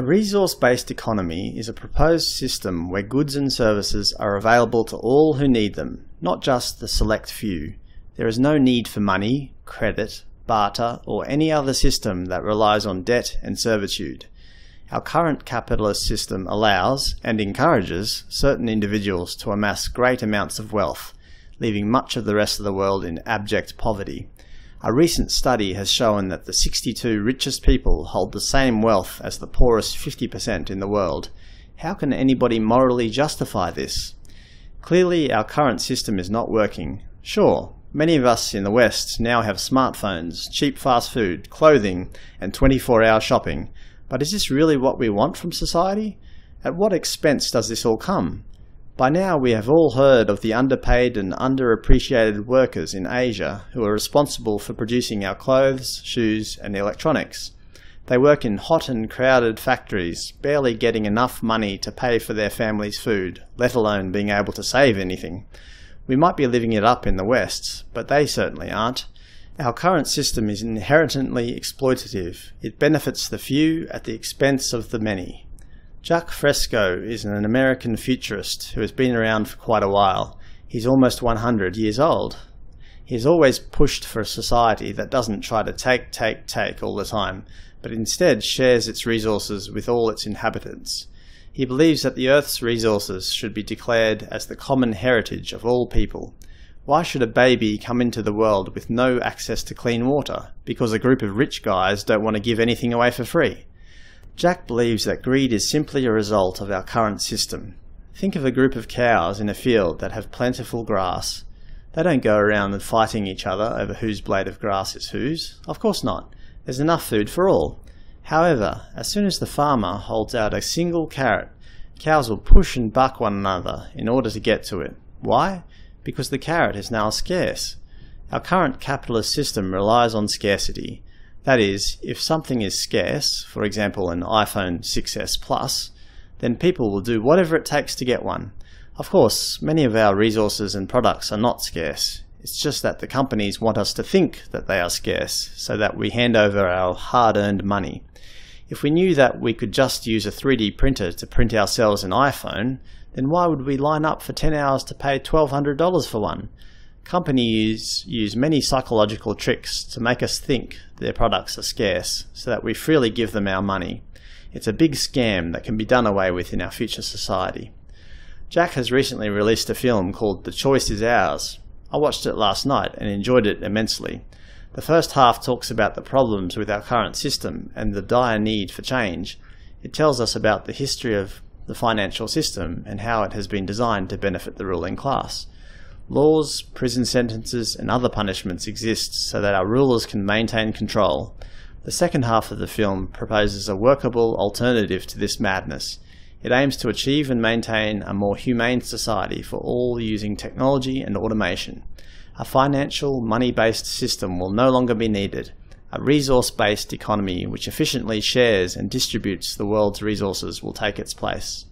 A resource-based economy is a proposed system where goods and services are available to all who need them, not just the select few. There is no need for money, credit, barter, or any other system that relies on debt and servitude. Our current capitalist system allows, and encourages, certain individuals to amass great amounts of wealth, leaving much of the rest of the world in abject poverty. A recent study has shown that the 62 richest people hold the same wealth as the poorest 50% in the world. How can anybody morally justify this? Clearly our current system is not working. Sure, many of us in the West now have smartphones, cheap fast food, clothing, and 24-hour shopping, but is this really what we want from society? At what expense does this all come? By now we have all heard of the underpaid and underappreciated workers in Asia who are responsible for producing our clothes, shoes and electronics. They work in hot and crowded factories, barely getting enough money to pay for their family's food, let alone being able to save anything. We might be living it up in the West, but they certainly aren't. Our current system is inherently exploitative. It benefits the few at the expense of the many. Jacque Fresco is an American futurist who has been around for quite a while. He's almost 100 years old. He has always pushed for a society that doesn't try to take, take, take all the time, but instead shares its resources with all its inhabitants. He believes that the Earth's resources should be declared as the common heritage of all people. Why should a baby come into the world with no access to clean water because a group of rich guys don't want to give anything away for free? Jacque believes that greed is simply a result of our current system. Think of a group of cows in a field that have plentiful grass. They don't go around fighting each other over whose blade of grass is whose. Of course not. There's enough food for all. However, as soon as the farmer holds out a single carrot, cows will push and buck one another in order to get to it. Why? Because the carrot is now scarce. Our current capitalist system relies on scarcity. That is, if something is scarce, for example an iPhone 6s Plus, then people will do whatever it takes to get one. Of course, many of our resources and products are not scarce. It's just that the companies want us to think that they are scarce, so that we hand over our hard-earned money. If we knew that we could just use a 3D printer to print ourselves an iPhone, then why would we line up for 10 hours to pay $1,200 for one? Companies use many psychological tricks to make us think their products are scarce so that we freely give them our money. It's a big scam that can be done away with in our future society. Jacque has recently released a film called The Choice is Ours. I watched it last night and enjoyed it immensely. The first half talks about the problems with our current system and the dire need for change. It tells us about the history of the financial system and how it has been designed to benefit the ruling class. Laws, prison sentences, and other punishments exist so that our rulers can maintain control. The second half of the film proposes a workable alternative to this madness. It aims to achieve and maintain a more humane society for all using technology and automation. A financial, money-based system will no longer be needed. A resource-based economy which efficiently shares and distributes the world's resources will take its place.